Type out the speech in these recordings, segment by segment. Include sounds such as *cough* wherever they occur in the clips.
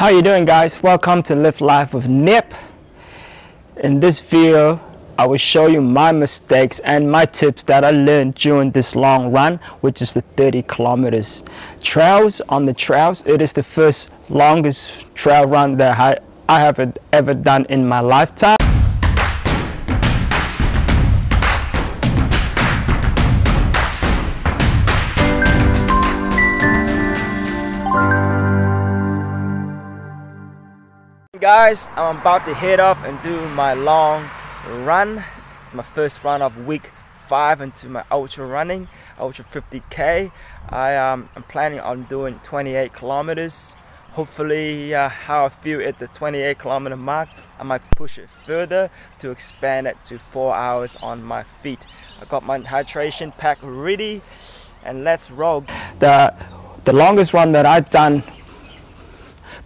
How you doing guys? Welcome to Live Life with Nip. In this video, I will show you my mistakes and my tips that I learned during this long run, which is the 30 kilometers. Trails, on the trails, it is the first longest trail run that I, I have ever done in my lifetime. Guys i'm about to head off and do my long run. It's my first run of week five into my ultra running ultra 50k i um, i'm planning on doing 28 kilometers. Hopefully uh, how i feel at the 28 kilometer mark i might push it further to expand it to four hours on my feet. I got my hydration pack ready and let's roll. The the longest run that i've done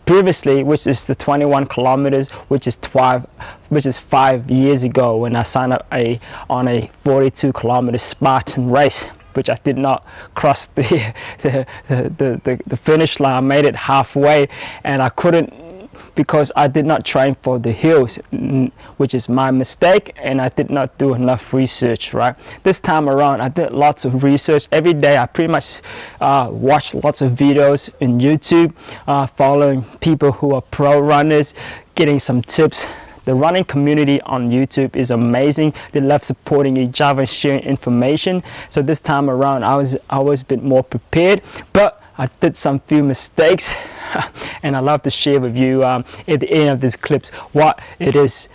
previously which is the 21 kilometers which is 12 which is five years ago when i signed up a on a 42 kilometer spartan race which i did not cross the *laughs* the, the, the, the finish line. I made it halfway and i couldn't because I did not train for the hills, which is my mistake, and I did not do enough research, right? This time around, I did lots of research. Every day, I pretty much uh, watched lots of videos in YouTube, uh, following people who are pro runners, getting some tips the running community on YouTube is amazing. They love supporting each other and sharing information. So this time around, I was I was a bit more prepared, but I did some few mistakes *laughs* and I love to share with you um, at the end of this clip what it is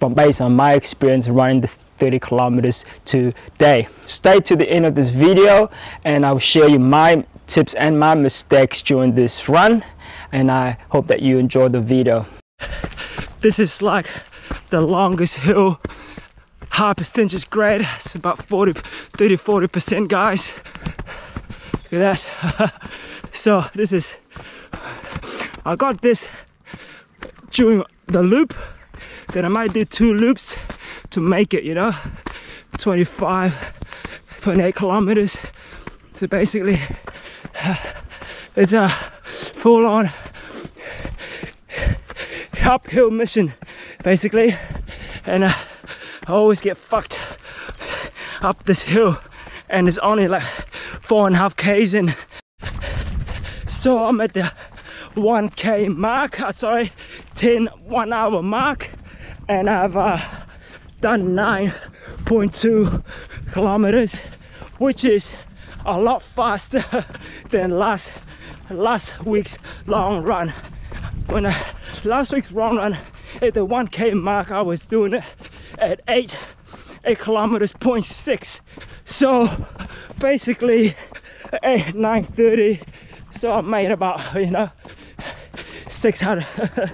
from based on my experience running this 30 kilometers today. Stay to the end of this video and I'll share you my tips and my mistakes during this run and I hope that you enjoy the video. This is like the longest hill high percentage grade it's about 40 30 40 percent guys look at that. *laughs* So this is I got this during the loop then I might do two loops to make it you know 25 28 kilometers. So basically *sighs* it's a full-on uphill mission basically. And uh, I always get fucked up this hill and it's only like four and a half k's in. So I'm at the 1k mark uh, sorry 10 one hour mark and I've uh, done 9.2 kilometers which is a lot faster *laughs* than last last week's long run. When uh, last week's long run at the 1k mark I was doing it at 8 8 kilometers 0.6 so basically at 9.30 so I made about you know 600 *laughs*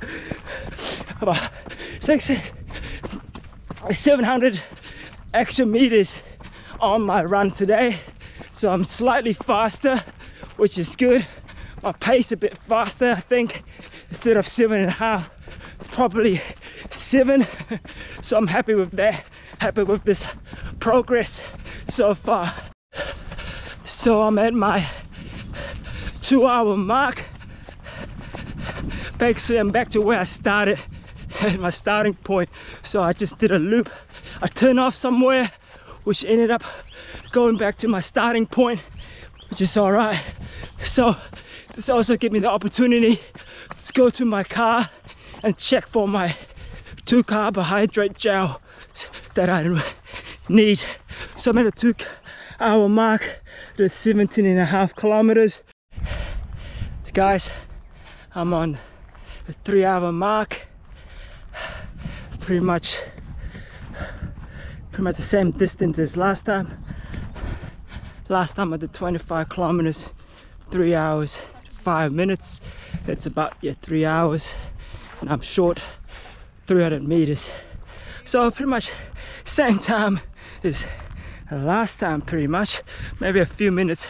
about six 700 extra meters on my run today. So I'm slightly faster which is good. My pace a bit faster I think instead of seven and a half probably seven. *laughs* So I'm happy with that happy with this progress so far. So I'm at my two hour mark. Basically I'm back to where I started at my starting point. So I just did a loop. I turned off somewhere which ended up going back to my starting point which is all right. So this also gave me the opportunity to go to my car and check for my two carbohydrate gel that I need so I'm at a two hour mark the 17 and a half kilometers. Guys i'm on a three hour mark. Pretty much pretty much the same distance as last time. Last time i did 25 kilometers three hours five minutes. It's about yeah three hours. And i'm short 300 meters so pretty much same time as last time pretty much maybe a few minutes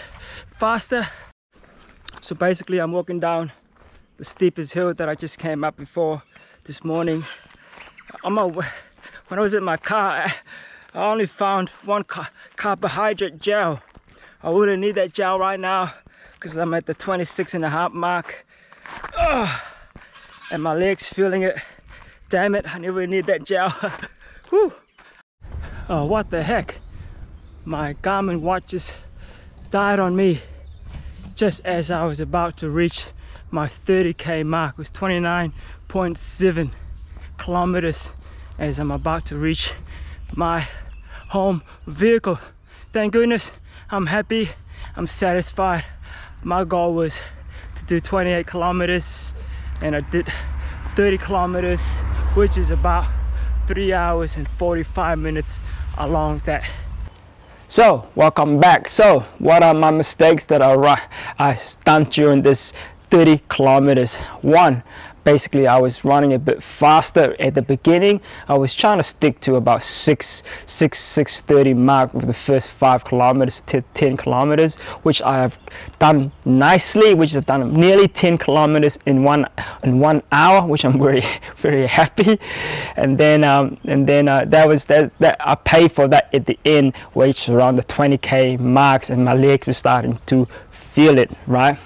faster so basically I'm walking down the steepest hill that I just came up before this morning. I'm a, when I was in my car, I only found one car, carbohydrate gel. I wouldn't need that gel right now because I'm at the 26 and a half mark. Oh, and my legs feeling it. Damn it, I never need that gel. *laughs* Oh, what the heck? My Garmin watch just died on me just as I was about to reach my 30k mark. It was 29.7 kilometers as I'm about to reach my home vehicle. Thank goodness I'm happy, I'm satisfied. My goal was to do 28 kilometers and I did 30 kilometers, which is about three hours and 45 minutes along that. So, welcome back. So, what are my mistakes that I, I done during this 30 kilometers? One, basically I was running a bit faster at the beginning. I was trying to stick to about 6, 6, 630 mark with the first 5 kilometers to 10 kilometers, which I have done nicely, which I've done nearly 10 kilometers in one in one hour, which I'm very *laughs* very happy. And then um, and then uh, that was that, that I paid for that at the end, which is around the 20k marks, and my legs were starting to feel it, right?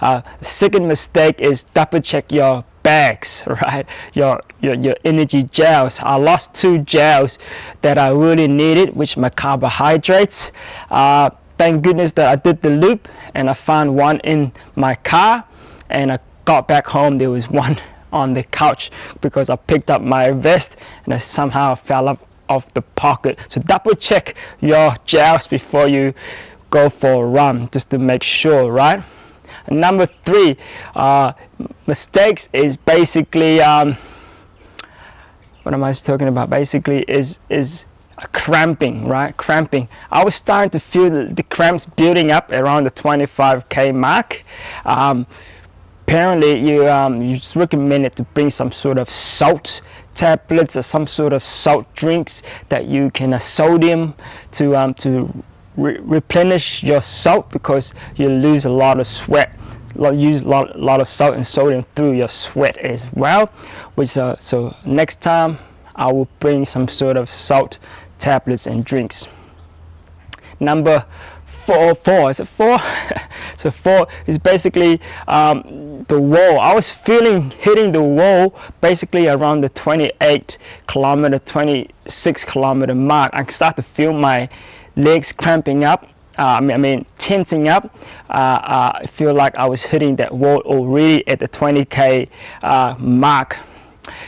Uh, second mistake is double check your bags, *laughs* right? Your, your, your energy gels. I lost two gels that I really needed, which my carbohydrates. Uh, thank goodness that I did the loop and I found one in my car and I got back home. There was *laughs* one on the couch because I picked up my vest and I somehow fell off the pocket. So double check your gels before you go for a run just to make sure, right? Number three, uh, mistakes is basically, um, what am I talking about? Basically is, is cramping, right? Cramping. I was starting to feel the, the cramps building up around the 25k mark. Um, apparently you um, you just recommended to bring some sort of salt tablets or some sort of salt drinks that you can uh, sodium to um, to re replenish your salt because you lose a lot of sweat use a lot, lot of salt and sodium through your sweat as well which uh, so next time I will bring some sort of salt tablets and drinks. Number four four is it four? *laughs* So four is basically um, the wall. I was feeling hitting the wall basically around the 28 kilometer 26 kilometer mark. I start to feel my legs cramping up uh, I, mean, I mean tensing up uh, uh, I feel like I was hitting that wall already at the 20k uh, mark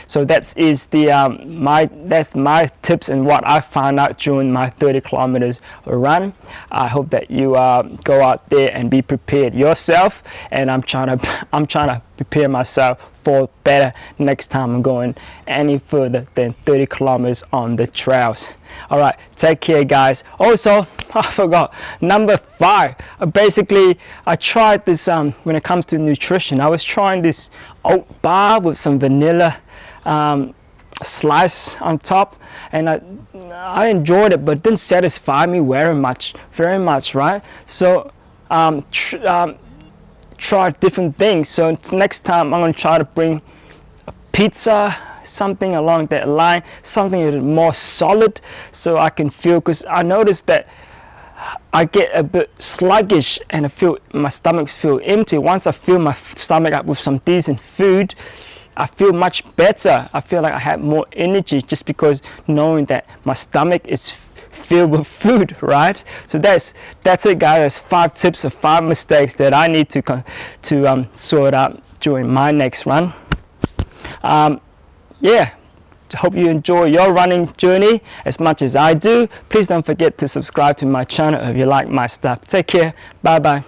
so that is the um, my that's my tips and what I found out during my 30 kilometers run. I hope that you uh, go out there and be prepared yourself. And I'm trying to *laughs* I'm trying to prepare myself for better next time I'm going any further than 30 kilometers on the trails. All right, take care, guys. Also, *laughs* I forgot number five. Uh, basically, I tried this um, when it comes to nutrition. I was trying this oat bar with some vanilla um, slice on top and I, I enjoyed it but didn't satisfy me very much very much right? So um, tr um, try different things. So next time I'm gonna try to bring a pizza something along that line something more solid so I can feel because I noticed that I get a bit sluggish and I feel my stomach feel empty. Once I fill my stomach up with some decent food I feel much better. I feel like I have more energy just because knowing that my stomach is filled with *laughs* food, right? So that's that's it, guys. That's five tips of five mistakes that I need to to um, sort out during my next run. Um, yeah. Hope you enjoy your running journey as much as I do. Please don't forget to subscribe to my channel if you like my stuff. Take care. Bye bye.